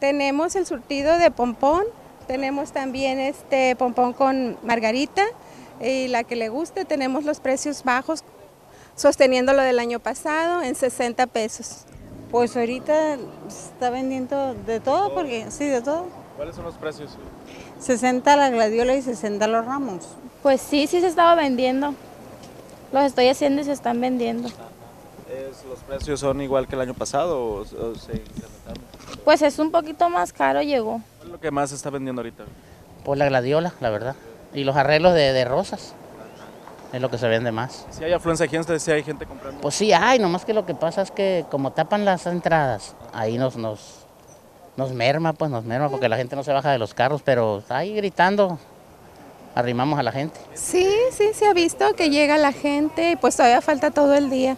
Tenemos el surtido de pompón, tenemos también este pompón con margarita y la que le guste, tenemos los precios bajos, sosteniendo lo del año pasado en 60 pesos. Pues ahorita está vendiendo de todo, porque sí, de todo. ¿Cuáles son los precios? 60 la gladiola y 60 los ramos. Pues sí, sí se estaba vendiendo. Los estoy haciendo y se están vendiendo. ¿Es- ¿Los precios son igual que el año pasado o, o se incrementaron? Pues es un poquito más caro, llegó. ¿Cuál es lo que más se está vendiendo ahorita? Por la gladiola, la verdad. Y los arreglos de, de rosas. Es lo que se vende más. Si hay afluencia de gente, si hay gente comprando. Pues sí hay, nomás que lo que pasa es que como tapan las entradas, ahí nos, nos, nos merma, pues nos merma porque la gente no se baja de los carros, pero ahí gritando arrimamos a la gente. Sí, sí, se ha visto que llega la gente y pues todavía falta todo el día.